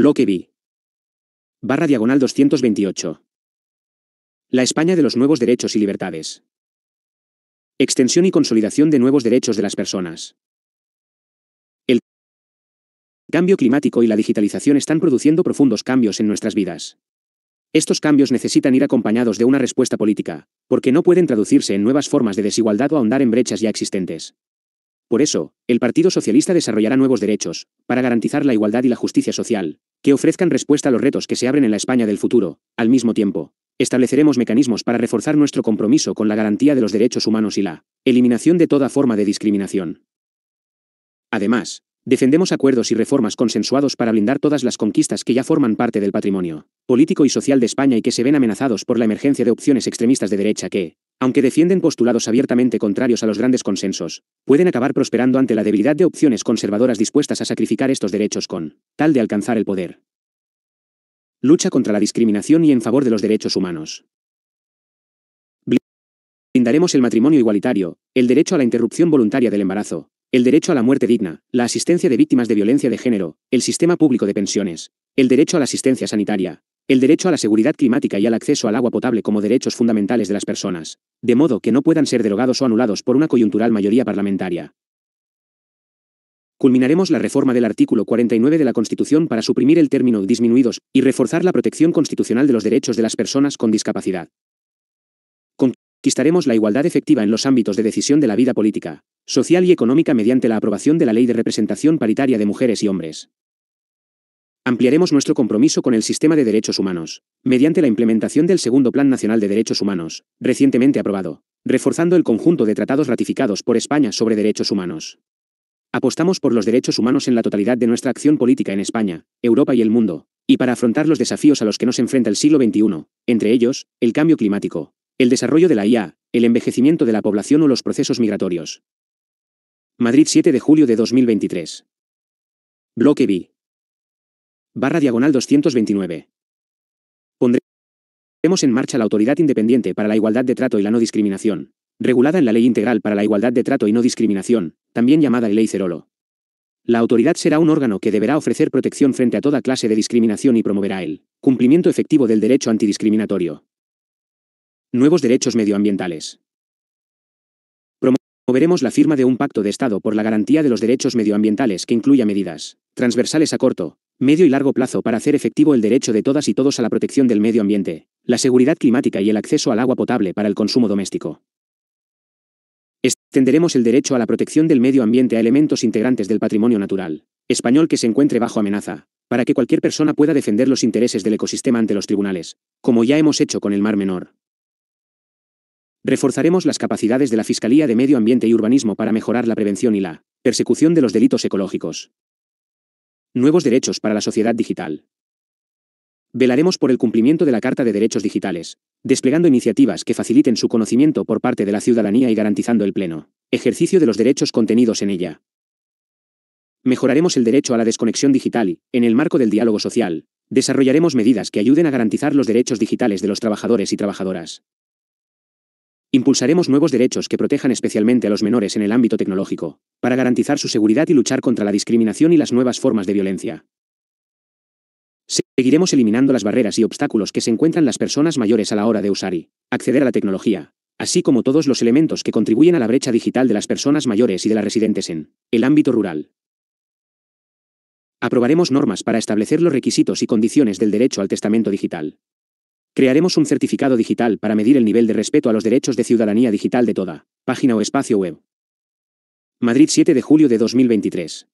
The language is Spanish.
Bloque B. Barra diagonal 228. La España de los nuevos derechos y libertades. Extensión y consolidación de nuevos derechos de las personas. El cambio climático y la digitalización están produciendo profundos cambios en nuestras vidas. Estos cambios necesitan ir acompañados de una respuesta política, porque no pueden traducirse en nuevas formas de desigualdad o ahondar en brechas ya existentes. Por eso, el Partido Socialista desarrollará nuevos derechos, para garantizar la igualdad y la justicia social, que ofrezcan respuesta a los retos que se abren en la España del futuro, al mismo tiempo, estableceremos mecanismos para reforzar nuestro compromiso con la garantía de los derechos humanos y la eliminación de toda forma de discriminación. Además, defendemos acuerdos y reformas consensuados para blindar todas las conquistas que ya forman parte del patrimonio político y social de España y que se ven amenazados por la emergencia de opciones extremistas de derecha que, aunque defienden postulados abiertamente contrarios a los grandes consensos, pueden acabar prosperando ante la debilidad de opciones conservadoras dispuestas a sacrificar estos derechos con tal de alcanzar el poder. Lucha contra la discriminación y en favor de los derechos humanos. Blindaremos el matrimonio igualitario, el derecho a la interrupción voluntaria del embarazo, el derecho a la muerte digna, la asistencia de víctimas de violencia de género, el sistema público de pensiones, el derecho a la asistencia sanitaria, el derecho a la seguridad climática y al acceso al agua potable como derechos fundamentales de las personas, de modo que no puedan ser derogados o anulados por una coyuntural mayoría parlamentaria. Culminaremos la reforma del artículo 49 de la Constitución para suprimir el término disminuidos y reforzar la protección constitucional de los derechos de las personas con discapacidad. Conquistaremos la igualdad efectiva en los ámbitos de decisión de la vida política, social y económica mediante la aprobación de la Ley de Representación Paritaria de Mujeres y Hombres. Ampliaremos nuestro compromiso con el sistema de derechos humanos, mediante la implementación del Segundo Plan Nacional de Derechos Humanos, recientemente aprobado, reforzando el conjunto de tratados ratificados por España sobre derechos humanos. Apostamos por los derechos humanos en la totalidad de nuestra acción política en España, Europa y el mundo, y para afrontar los desafíos a los que nos enfrenta el siglo XXI, entre ellos, el cambio climático, el desarrollo de la IA, el envejecimiento de la población o los procesos migratorios. Madrid 7 de julio de 2023. Bloque B. Barra diagonal 229. Pondremos en marcha la Autoridad Independiente para la Igualdad de Trato y la No Discriminación, regulada en la Ley Integral para la Igualdad de Trato y No Discriminación, también llamada Ley Cerolo. La autoridad será un órgano que deberá ofrecer protección frente a toda clase de discriminación y promoverá el cumplimiento efectivo del derecho antidiscriminatorio. Nuevos derechos medioambientales. Promoveremos la firma de un pacto de Estado por la garantía de los derechos medioambientales que incluya medidas transversales a corto, medio y largo plazo para hacer efectivo el derecho de todas y todos a la protección del medio ambiente, la seguridad climática y el acceso al agua potable para el consumo doméstico. Extenderemos el derecho a la protección del medio ambiente a elementos integrantes del patrimonio natural español que se encuentre bajo amenaza, para que cualquier persona pueda defender los intereses del ecosistema ante los tribunales, como ya hemos hecho con el Mar Menor. Reforzaremos las capacidades de la Fiscalía de Medio Ambiente y Urbanismo para mejorar la prevención y la persecución de los delitos ecológicos. Nuevos derechos para la sociedad digital. Velaremos por el cumplimiento de la Carta de Derechos Digitales, desplegando iniciativas que faciliten su conocimiento por parte de la ciudadanía y garantizando el pleno ejercicio de los derechos contenidos en ella. Mejoraremos el derecho a la desconexión digital y, en el marco del diálogo social, desarrollaremos medidas que ayuden a garantizar los derechos digitales de los trabajadores y trabajadoras. Impulsaremos nuevos derechos que protejan especialmente a los menores en el ámbito tecnológico, para garantizar su seguridad y luchar contra la discriminación y las nuevas formas de violencia. Seguiremos eliminando las barreras y obstáculos que se encuentran las personas mayores a la hora de usar y acceder a la tecnología, así como todos los elementos que contribuyen a la brecha digital de las personas mayores y de las residentes en el ámbito rural. Aprobaremos normas para establecer los requisitos y condiciones del derecho al testamento digital. Crearemos un certificado digital para medir el nivel de respeto a los derechos de ciudadanía digital de toda página o espacio web. Madrid 7 de julio de 2023.